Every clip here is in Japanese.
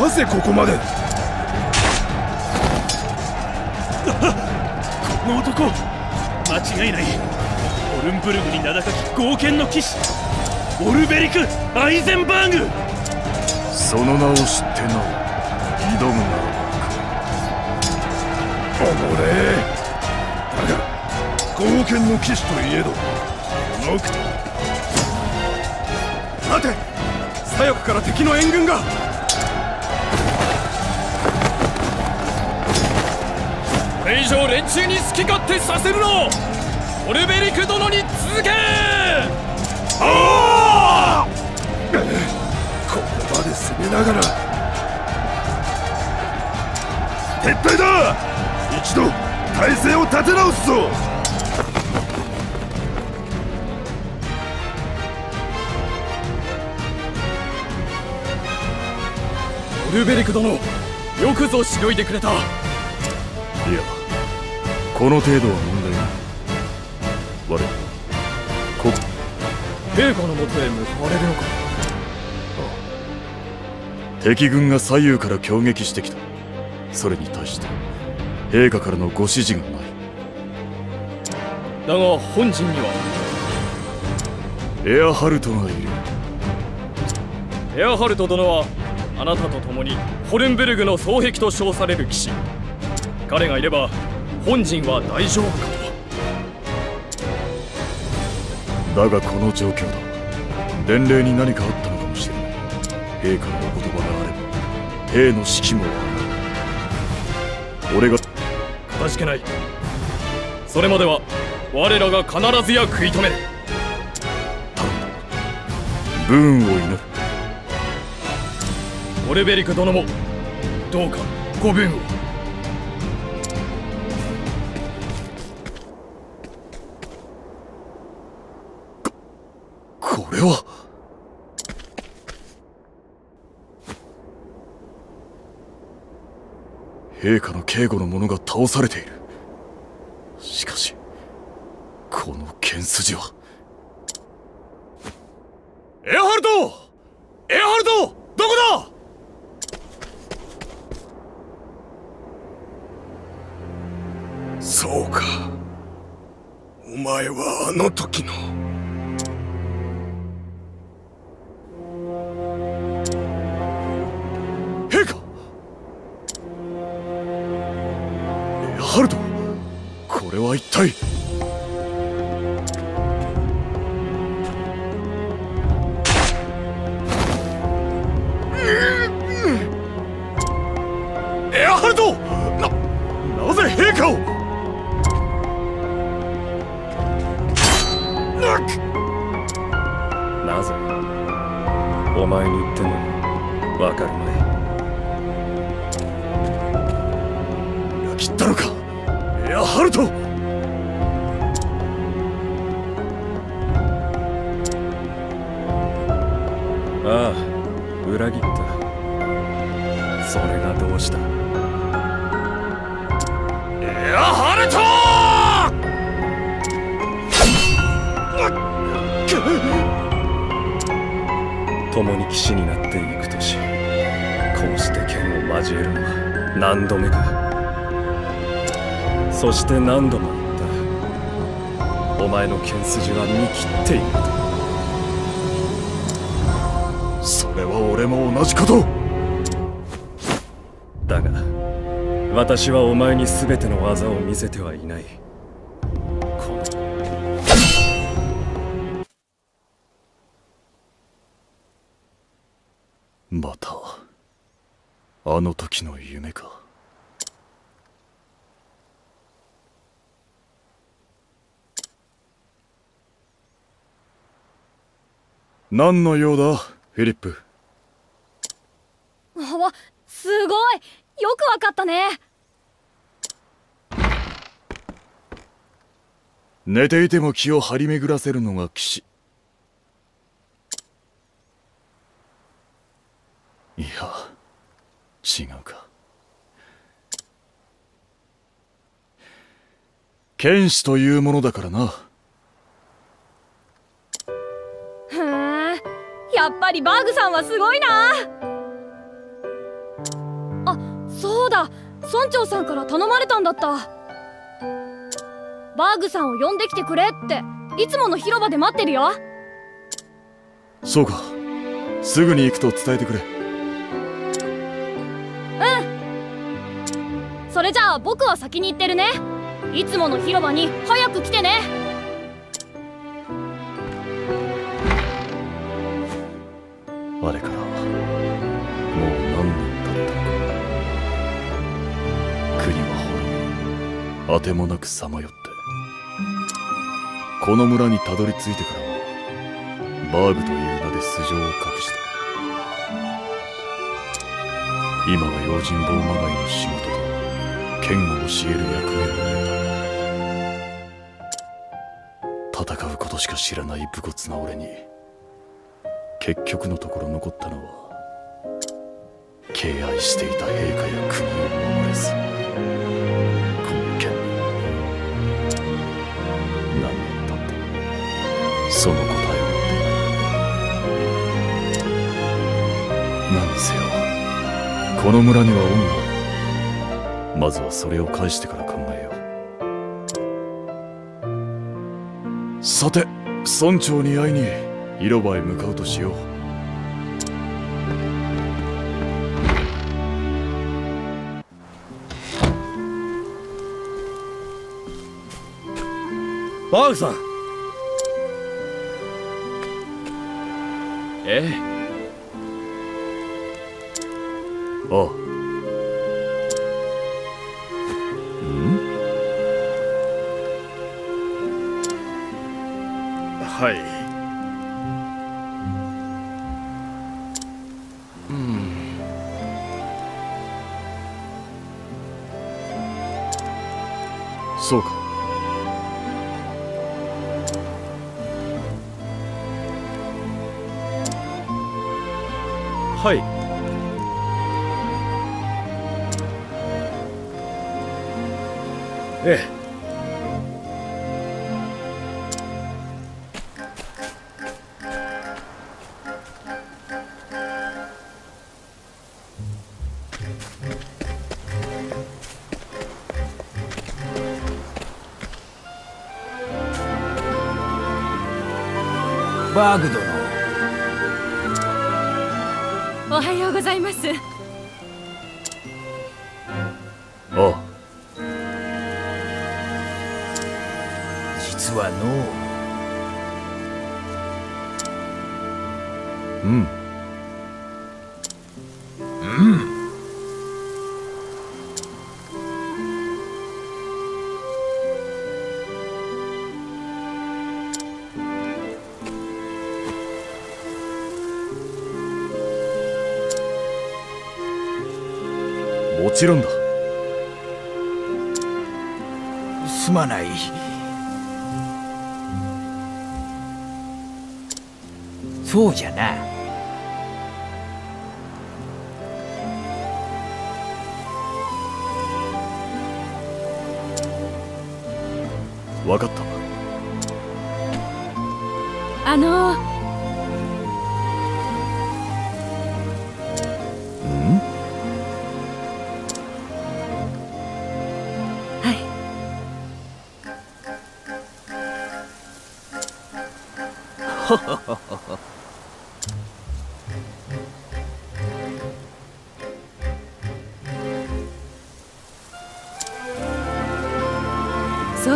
なぜここまで？この男間違いない。オルンブルグに名高き豪剣の騎士オルベリク・アイゼンバーグ。その名を知ってなお挑むならおのれ。だが豪剣の騎士といえどこの待て左翼から敵の援軍がれ以上連中に好き勝手させるなオルベリク殿に続け！ああ！ここまで攻めながら撤退だ！一度体勢を立て直すぞ！オルベリク殿よくぞしのいでくれた。いやこの程度は問題ない。我。らこ。陛下のもとへ向かわれるのか。敵軍が左右から攻撃してきた。それに対して陛下からのご指示がない。だが本陣には。エアハルトがいる。エアハルト殿はあなたと共にホルンベルグの双璧と称される騎士。彼がいれば本陣は大丈夫か？とだがこの状況だ。伝令に何かあったのかもしれない。陛下のお言葉があれば兵の指揮も俺がかたじけない。それまでは我らが必ずや食い止める。武運を祈る。オルベリク殿もどうかご分を陛下の警護の者が倒されている。しかしこの剣筋は。エアハルト!エアハルト!どこだ!そうか。お前はあの時の交えるのは何度目か。そして何度も言った。お前の剣筋は見切っている。それは俺も同じこと。だが私はお前に全ての技を見せてはいない。時の夢か。何の用だフィリップ。わすごい。よくわかったね。寝ていても気を張り巡らせるのが騎士。いや違うか。剣士というものだからな。へえやっぱりバーグさんはすごいな。あそうだ。村長さんから頼まれたんだった。バーグさんを呼んできてくれっていつもの広場で待ってるよ。そうか。すぐに行くと伝えてくれそれじゃあ僕は先に行ってるね。いつもの広場に早く来てね。あれからもう何年経ったか。国は滅びあてもなくさまよって。この村にたどり着いてからもバーグという名で素性を隠した今は用心棒まがいの仕事剣を教える役目を終えた戦うことしか知らない武骨な俺に結局のところ残ったのは敬愛していた陛下や国を守れず。この剣。に何年経ってもその答えを。持っていない何せよこの村には恩がまずはそれを返してから考えよう。さて村長に会いに広場へ向かうとしよう。バーグさん。ええ。ああはい。そうか。はい。ええ。バーグ殿。おはようございます。あ。あ実はのうもちろんだ。すまない。そうじゃな。分かった。あのうそ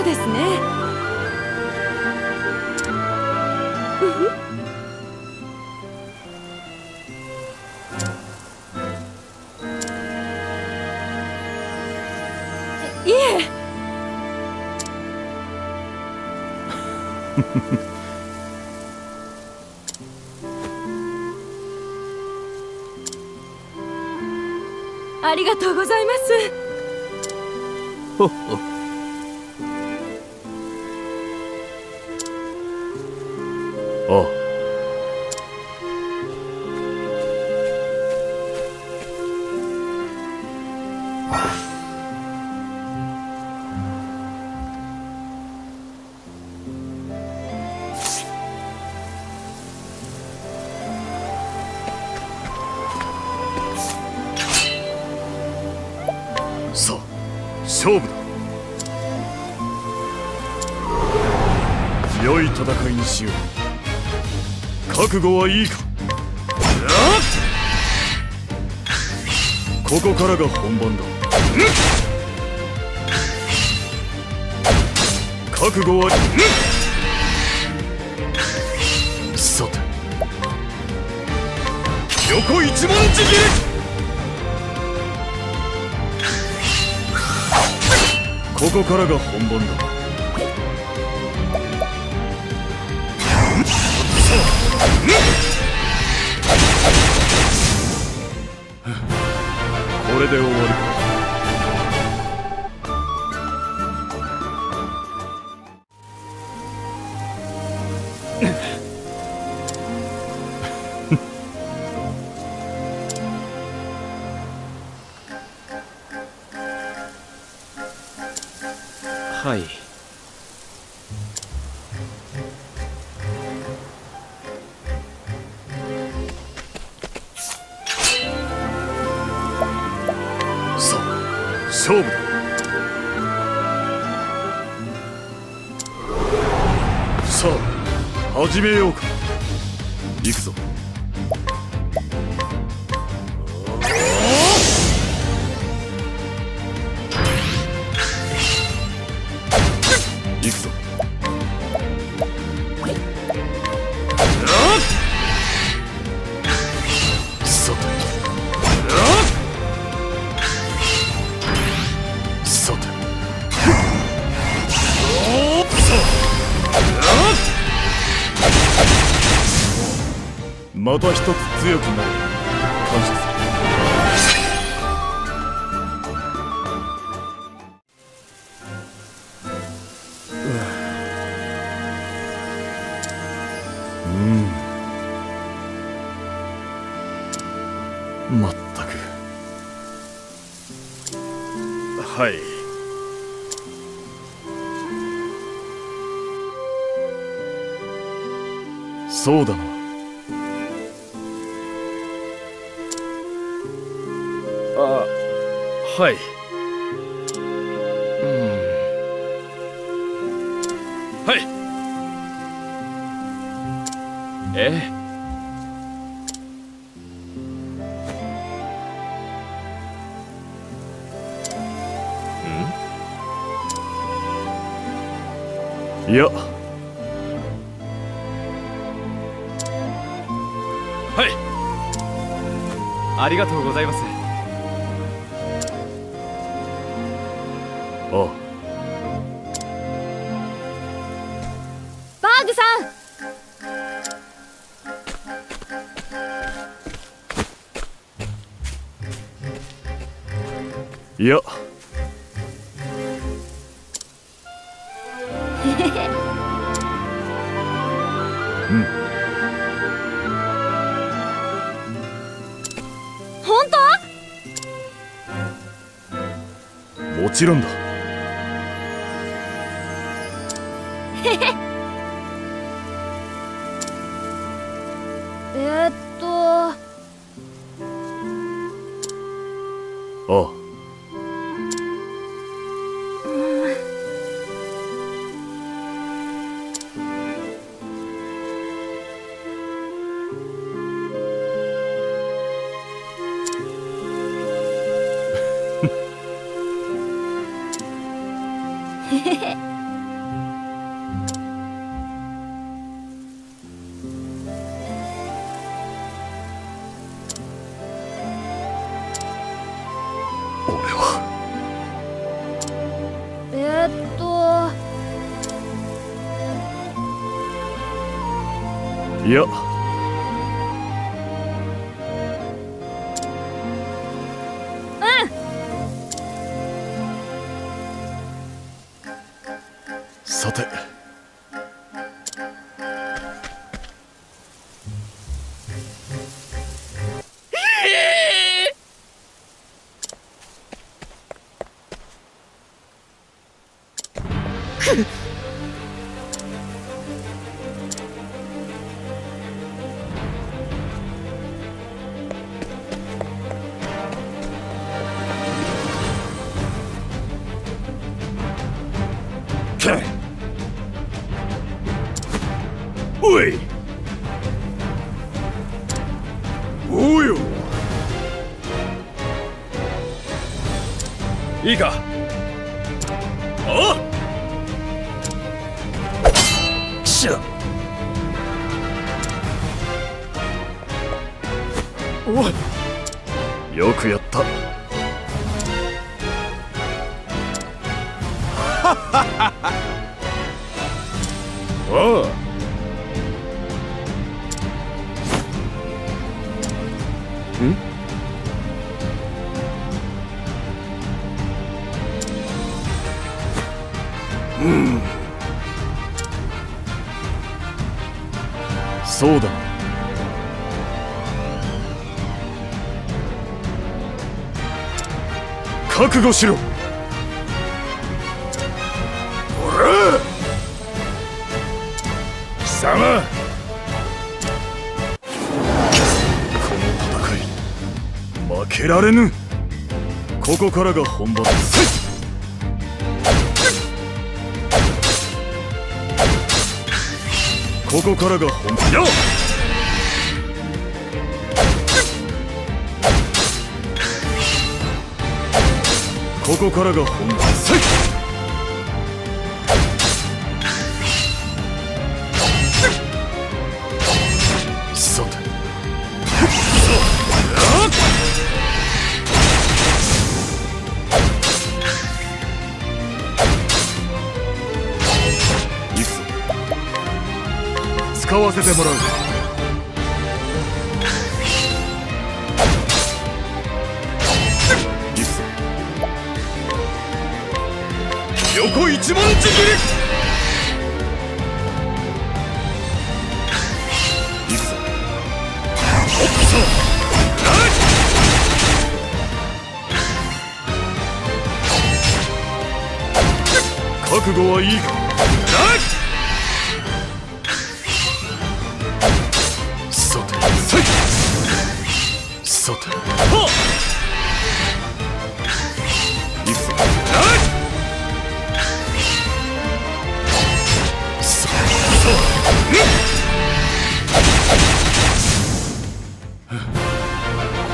うですね。りがとうございます。ほっほっ。ああ。勝負だ。良い戦いにしよう。覚悟はいいか。ここからが本番だ。覚悟はさて。横一文字切りこからが本番だ。これで終わり。か勝負だ。さあ始めようか。行くぞ。そうだなあはい。はい。え？えいやはい。ありがとうございます。ああバーグさん。いやもちろんだ。いやけおい。おうよ。いいか。そうだ。な覚悟しろ。貴様。この戦い負けられぬ。ここからが本番ですここからが本気よここからが本番。使わせてもらうぞ横一文字切り。覚悟はいいか。さてはっいくぞさ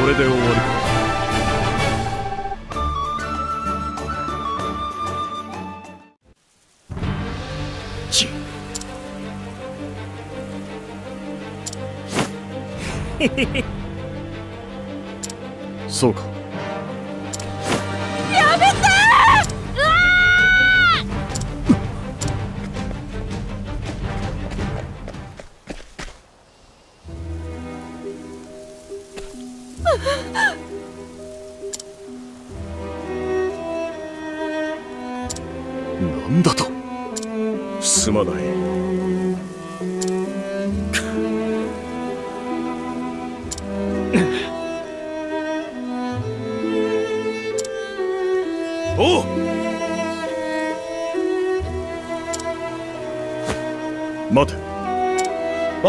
これで終わりかちそうか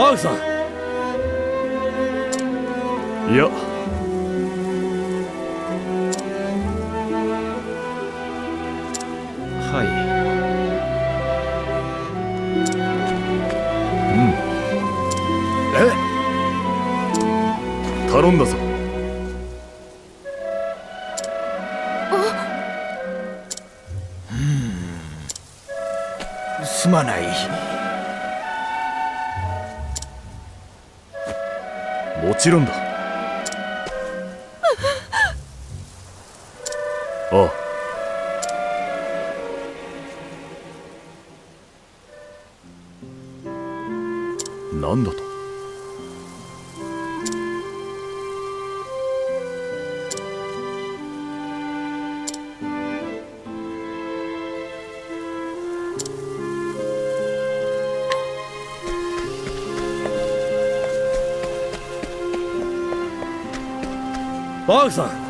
バーグさん。いや。はい。頼んだぞちろんだ。バーグさん